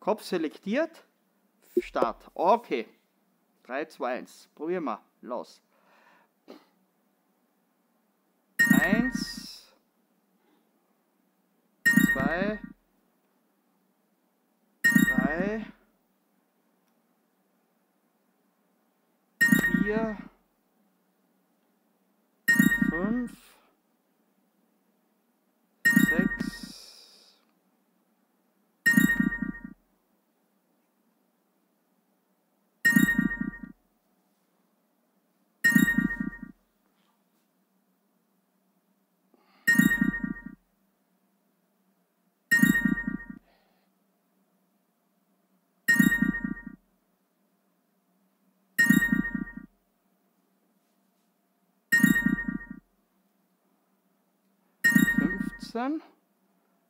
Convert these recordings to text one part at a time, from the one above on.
Kopf selektiert. Start. Okay. 3, 2, 1. Probieren wir. Los. 1, 2, 3, 4, 15,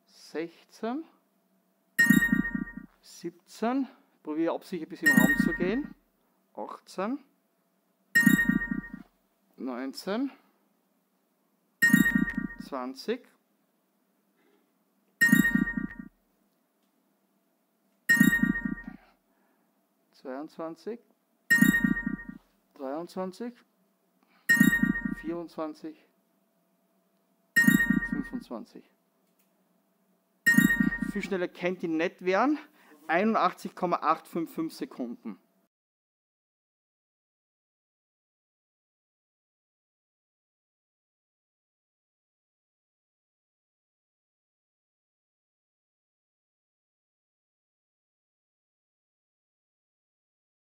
16, 17. Probiere absichtlich ein bisschen im Raum zu gehen. 18, 19, 20, 22, 23, 24, 25. Viel schneller kennt die nicht werden. 81,855 Sekunden.